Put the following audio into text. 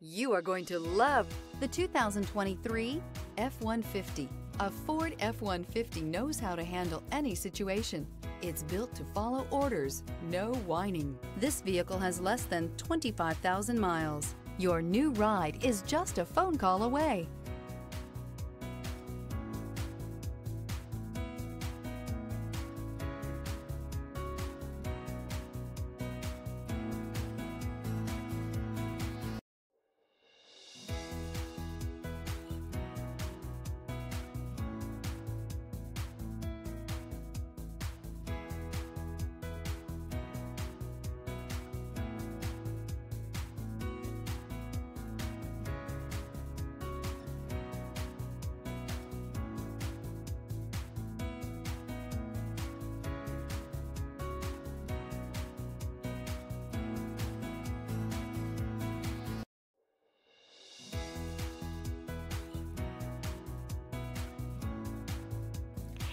You are going to love the 2023 F-150. A Ford F-150 knows how to handle any situation. It's built to follow orders, no whining. This vehicle has less than 25,000 miles. Your new ride is just a phone call away.